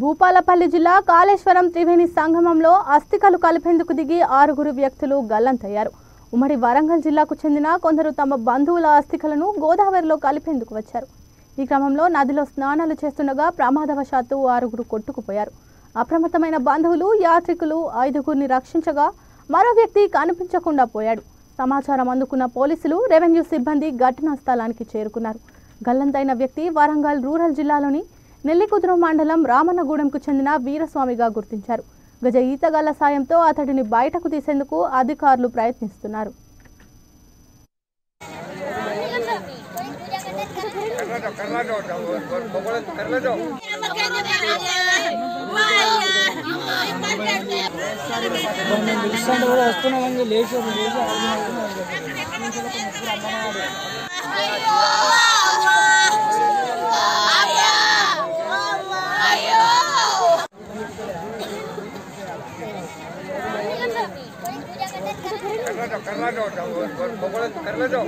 భూపాలపల్లి జిల్లా కాళేశ్వరం త్రివేణి సంగమంలో అస్థికలు కలిపేందుకు దిగి ఆరుగురు వ్యక్తులు గల్లంతయ్యారు. ఉమ్మడి వరంగల్ జిల్లాకు చెందిన కొందరు తమ బంధువుల అస్థికలను గోదావరిలో కలిపేందుకు వచ్చారు. ఈ క్రమంలో నదిలో స్నానాలు చేస్తుండగా ప్రమాదవశాత్తు ఆరుగురు కొట్టుకుపోయారు. అప్రమత్తమైన బంధువులు యాత్రికులు ఐదుగురిని రక్షించగా మరో వ్యక్తి కనిపించకుండా పోయాడు. సమాచారం అందుకున్న పోలీసులు రెవెన్యూ సిబ్బంది ఘటనా స్థలానికి చేరుకున్నారు. గల్లంతైన వ్యక్తి వరంగల్ రూరల్ జిల్లాలోని నెల్లికుదురు మండలం రామన్నగూడెంకు చెందిన వీరస్వామిగా గుర్తించారు. గజ ఈతగాళ్ళ సాయంతో అతడిని బయటకు తీసేందుకు అధికారులు ప్రయత్నిస్తున్నారు. వస్తున్నామని లేచి లేచి करना जाओ करना जाओ